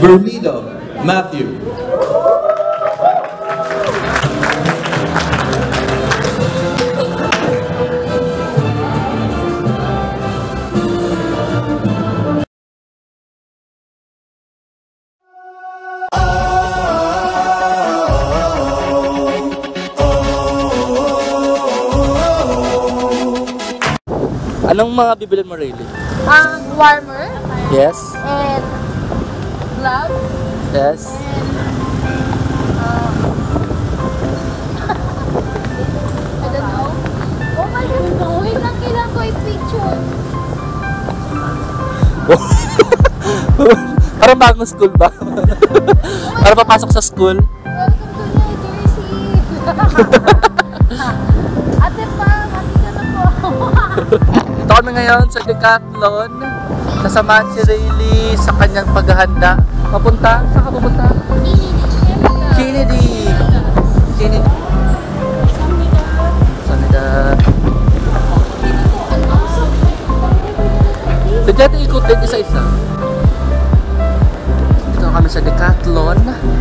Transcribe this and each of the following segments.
Bermuda Matthew. Anong mga bibilin mo, Rayleigh? Um, warmer Yes? and gloves Yes? I don't know. Oh my God, wait lang, kailangan ko i-picture. Parang bagong school ba? Para papasok sa school? Welcome to New Jersey. Ate pa, makita na po. Ito kami ngayon sa Decathlon. Kasamahan si Rayleigh sa kanyang paghahanda. Papunta? Saan ka pupunta? Kennedy! Kennedy. Sanidad. Pwede natin ikutin isa-isa. Dito kami sa Decathlon. Scuba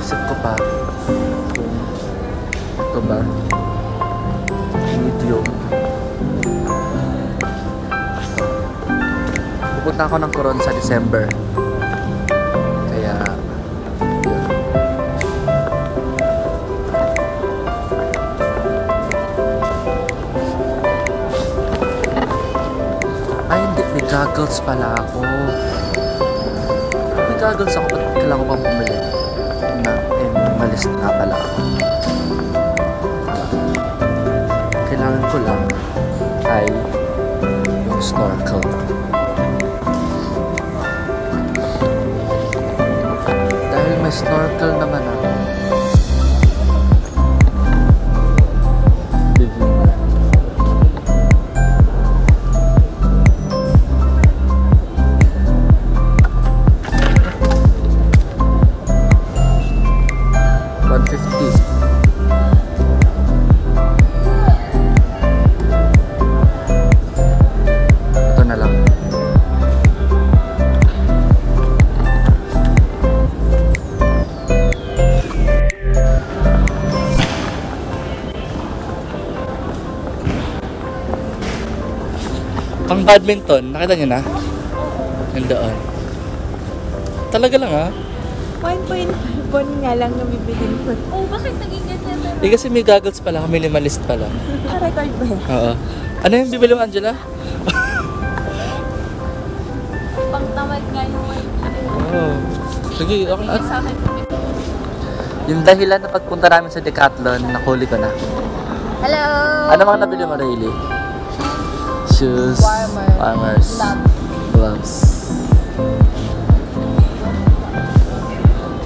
Isip ko pa kung ito ba medium. Pupunta ako ng Coron sa December. Hindi. May goggles pala ako. May goggles ako. Ba't kailangan ko pang bumili? Na, eh, malis na pala ako. Kailangan ko lang ay yung snorkel. Dahil may snorkel naman Pang badminton, nakita niyo na? Nandoon. Talaga lang ah. 1.5 bon nga lang na bibilin ko. Oh, bakit naging ganyan na? Eh kasi may goggles pala, minimalist pala. Ah, record ba yan? Oo. Ano yung bibili mo, Angela? Pangtamad nga yung Oo. Sige, ako na. sa akin. Yung dahilan na pagpunta namin sa Decathlon, nakuli ko na. Hello! Ano mga nabili mo, Rayleigh? Shoes. Warmer. Warmers. Gloves.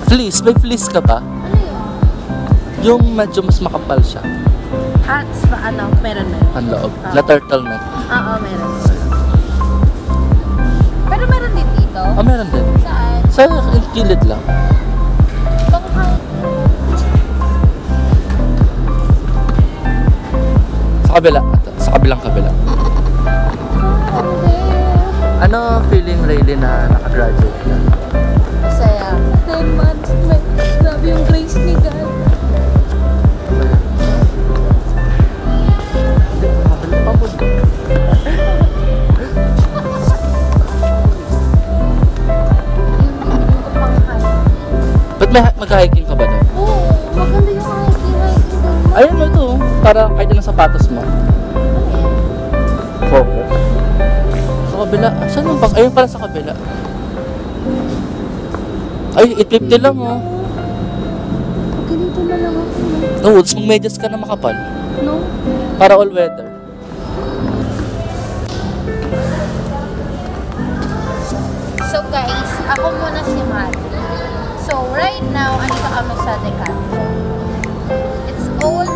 Fleece. May fleece ka ba? Ano yun? Yung medyo mas makapal siya. Ah, sa ano, meron meron. Ang loob. Na turtleneck. Oo, meron. Pero meron din dito. Ah, meron din. Saan? Sa kilid lang. Sa kabila. Sa kabilang kabila. Ano feeling, Rayleigh, na nakagraduate ka? Masaya. 10 months. May, grabe yung grace ni God. Ba't may mag-hiking ka ba doon? Oo, maganda yung hiking-hiking doon. Ayun mo ito. Para kahit anong sapatos mo. Focus. Kabila. Saan yung bang? Ayun pala sa kabila. Ay, 850 lang oh. Ganito na lang ako. Oo, oh, medyas ka na makapal. No? Para all weather. So guys, ako muna si Mari. So right now, andito kami sa Decathlon. It's all